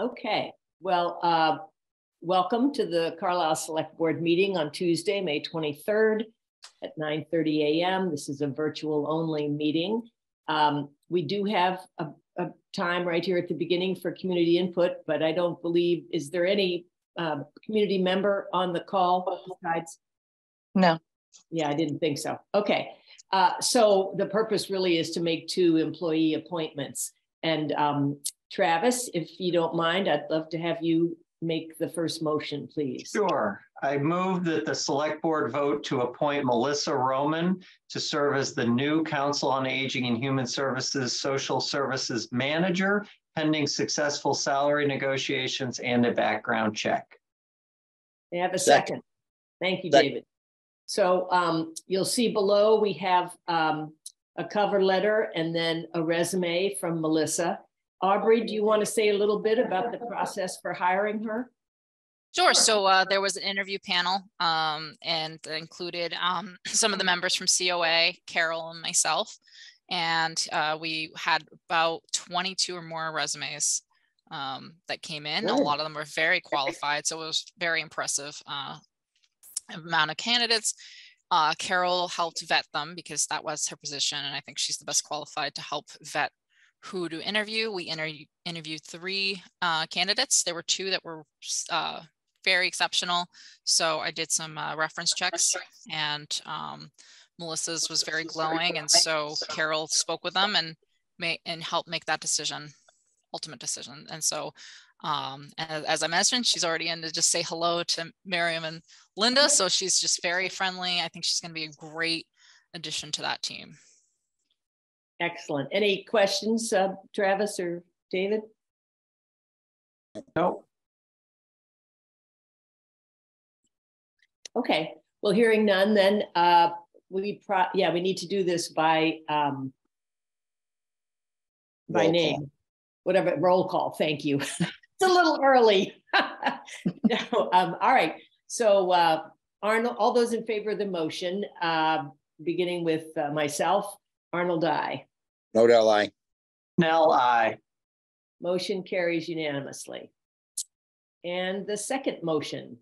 Okay, well, uh, welcome to the Carlisle Select Board meeting on Tuesday, May 23rd at 9:30 a.m. This is a virtual only meeting. Um, we do have a, a time right here at the beginning for community input, but I don't believe, is there any uh, community member on the call besides? No. Yeah, I didn't think so. Okay. Uh, so the purpose really is to make two employee appointments. And um, Travis, if you don't mind, I'd love to have you make the first motion, please. Sure. I move that the select board vote to appoint Melissa Roman to serve as the new Council on Aging and Human Services Social Services Manager pending successful salary negotiations and a background check. May I have a Second. second? Thank you, Second. David. So um, you'll see below, we have um, a cover letter and then a resume from Melissa. Aubrey, do you want to say a little bit about the process for hiring her? Sure. So uh, there was an interview panel um, and included um, some of the members from COA, Carol and myself. And uh, we had about 22 or more resumes um, that came in. A lot of them were very qualified. So it was very impressive uh, amount of candidates. Uh, Carol helped vet them because that was her position. And I think she's the best qualified to help vet who to interview. We interview, interviewed three uh, candidates. There were two that were uh, very exceptional. So I did some uh, reference checks and um, Melissa's was very glowing. And so Carol spoke with them and made and helped make that decision, ultimate decision. And so um, and as I mentioned, she's already in to just say hello to Miriam and Linda. So she's just very friendly. I think she's going to be a great addition to that team. Excellent. Any questions, uh, Travis or David? Nope. Okay, well, hearing none, then uh, we pro, yeah, we need to do this by um, by Roll call. name, whatever, roll call, thank you. It's a little early. No, um, All right, so uh, Arnold, all those in favor of the motion, uh, beginning with uh, myself, Arnold, I. Model, I. Nell, I. Motion carries unanimously. And the second motion,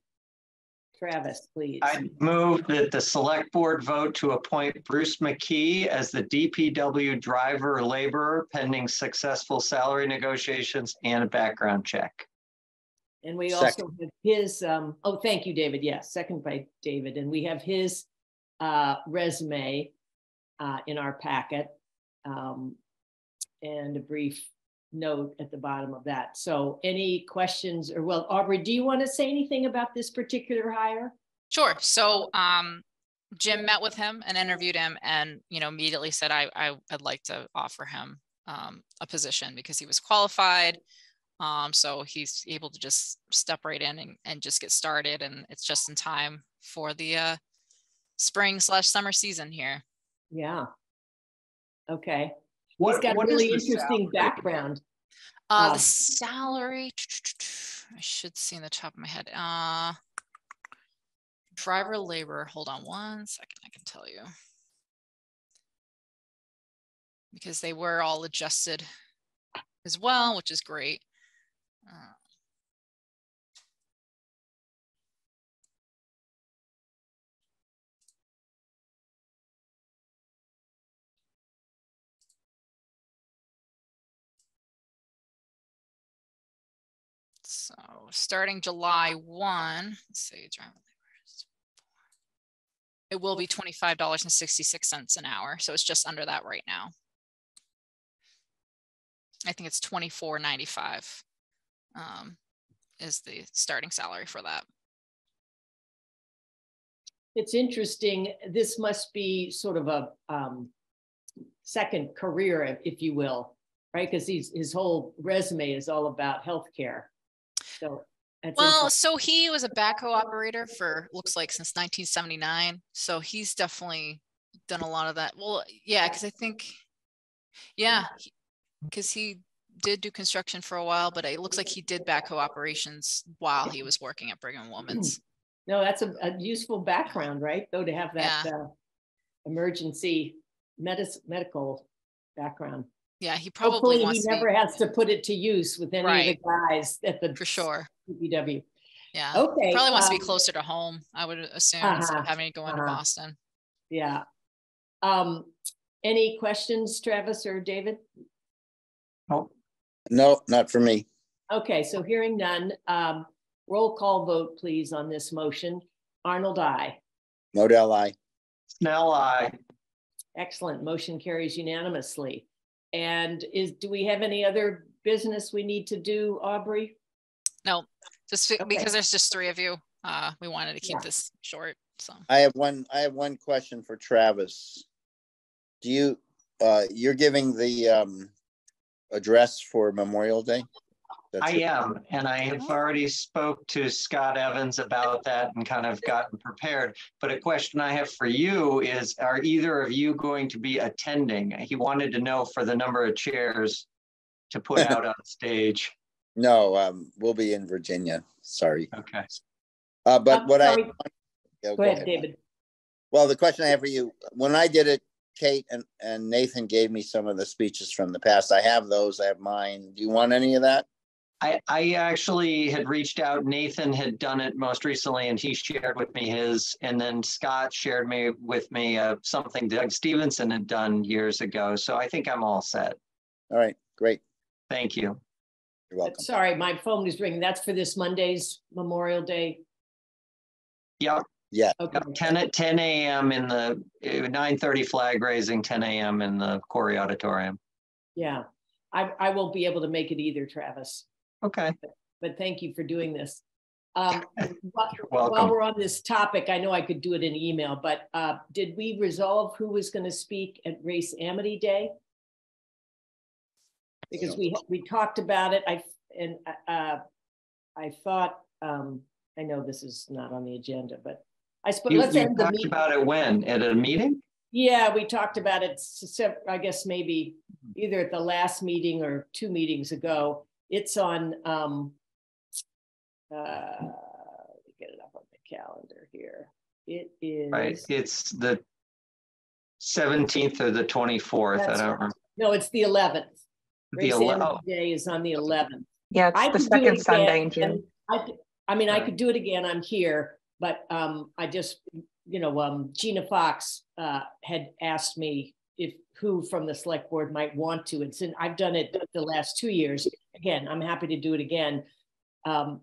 Travis, please. I move that the select board vote to appoint Bruce McKee as the DPW driver laborer pending successful salary negotiations and a background check. And we also have his, um, oh, thank you, David. Yes, second by David. And we have his uh, resume uh, in our packet. Um, And a brief note at the bottom of that. So any questions or, well, Aubrey, do you want to say anything about this particular hire? Sure. So um, Jim met with him and interviewed him and, you know, immediately said, I, I, I'd like to offer him um, a position because he was qualified. Um, so he's able to just step right in and, and just get started. And it's just in time for the uh, spring slash summer season here. Yeah. Okay. He's What- got a really interesting salary? background. Uh, Um, the salary, I should see in the top of my head. Uh, driver labor, hold on one second, I can tell you. Because they were all adjusted as well, which is great. Uh, So starting July one, let's see, driver. It will be twenty-five dollars and sixty-six cents an hour, so it's just under that right now. I think it's twenty-four ninety-five. Um, is the starting salary for that. It's interesting. This must be sort of a um, second career, if- if you will, right? Because his whole resume is all about healthcare. So that's Well, so he was a backhoe operator for, looks like since nineteen seventy-nine, so he's definitely done a lot of that. Well, yeah, because I think, yeah, because he did do construction for a while, but it looks like he did backhoe operations while he was working at Brigham and Women's. no, that's a, a useful background, right? Though to have that uh, emergency medicine medical background. Yeah, he probably Hopefully, he wants to never be, has to put it to use with any of the guys at the for sure. DPW. Yeah. Okay. He Probably wants to be um, closer to home, I would assume, instead Uh-huh, of having to go into uh-huh. Boston. Yeah. Um, any questions, Travis or David? Oh, No, not for me. Okay, so hearing none, um, roll call vote, please, on this motion. Arnold, I. Model I. Snell, I. Excellent. Motion carries unanimously. And is, do we have any other business we need to do, Aubrey? No, just Okay. because there's just three of you, uh, we wanted to keep Yeah. this short, so. I have one, I have one question for Travis. Do you, uh, you're giving the, um, address for Memorial Day? That's I it? am, and I have already spoke to Scott Evans about that and kind of gotten prepared. But a question I have for you is, are either of you going to be attending? He wanted to know for the number of chairs to put out on stage. No, um, we'll be in Virginia. Sorry. Okay. Uh, but I'm what I. sorry. Yeah, Go ahead, David. Well, the question I have for you, when I did it, Kate and, and Nathan gave me some of the speeches from the past. I have those, I have mine. Do you want any of that? I, I actually had reached out. Nathan had done it most recently and he shared with me his, and then Scott shared me with me uh, something Doug Stevenson had done years ago. So I think I'm all set. All right, great. Thank you. You're welcome. Sorry, my phone is ringing. That's for this Monday's Memorial Day. Yep. Yeah. Okay, Yep, 10 at 10 a.m. in the uh, 9:30 flag raising, 10 a.m. in the Corey Auditorium. yeah. I, I won't be able to make it either, Travis, Okay. but thank you for doing this. Um, wh- You're While we're on this topic, I know I could do it in email, but uh, did we resolve who was going to speak at Race Amity Day? Because we, we talked about it, I, and uh, I thought, um, I know this is not on the agenda, but I suppose, You, let's you end the meeting. about it when? At a meeting? Yeah, we talked about it, I guess maybe either at the last meeting or two meetings ago. It's on, um, uh, let me get it up on the calendar here. It is. Right. It's the 17th or the 24th. I That's don't right. remember. no, it's the eleventh. The Race ele- Amity oh, Day is on the eleventh. Yeah, I it's the could do it Sunday in again, June. I, I mean, I could do it again, I'm here, but um, I just, you know, um, Gina Fox uh, had asked me if, who from the select board might want to, and since I've done it the last two years, again, I'm happy to do it again. Um,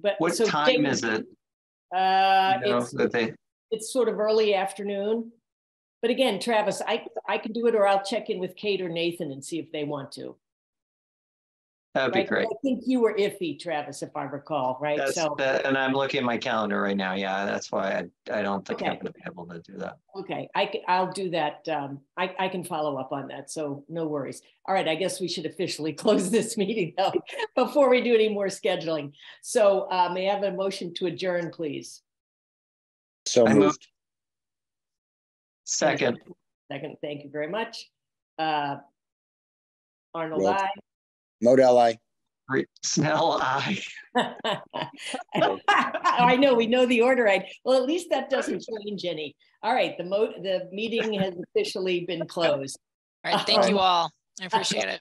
But. what so time is it? Uh, You know, it's, they, it's sort of early afternoon. But again, Travis, I, I can do it, or I'll check in with Kate or Nathan and see if they want to. That'd be great. I think you were iffy, Travis, if I recall, right? That's, So, that, and I'm looking at my calendar right now. Yeah, that's why I, I don't think I'm gonna be able to do that. okay, I, I'll do that. Um, I, I can follow up on that, so no worries. All right, I guess we should officially close this meeting though, before we do any more scheduling. So, uh, may I have a motion to adjourn, please? So I moved. moved. Second, Second, thank you very much. Uh, Arnold, Roll. I. Model I. Re- Snell, I. I know, we know the order right. Well, at least that doesn't change any. All right, the mo, the meeting has officially been closed. All right, thank you all. I appreciate it.